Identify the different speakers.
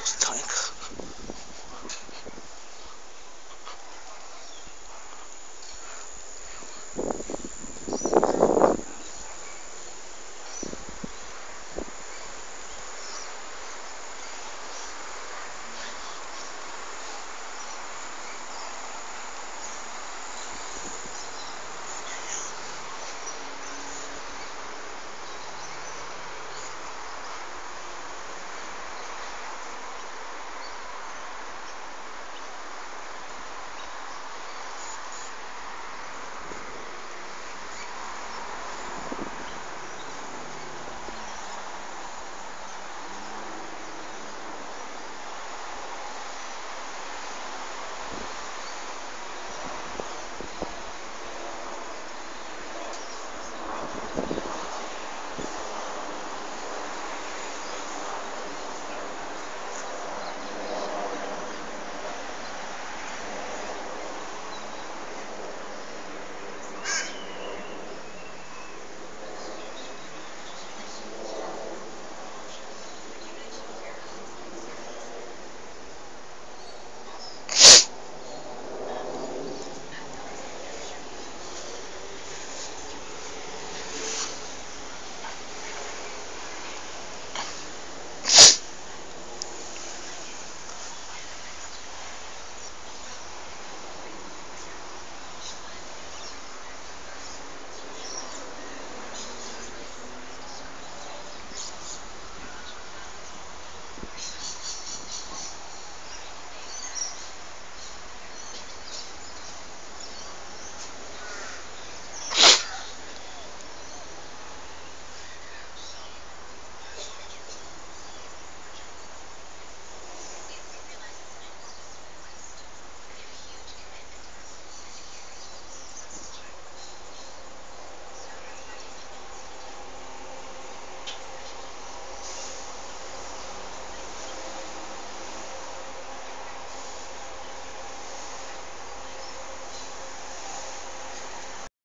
Speaker 1: Was tank.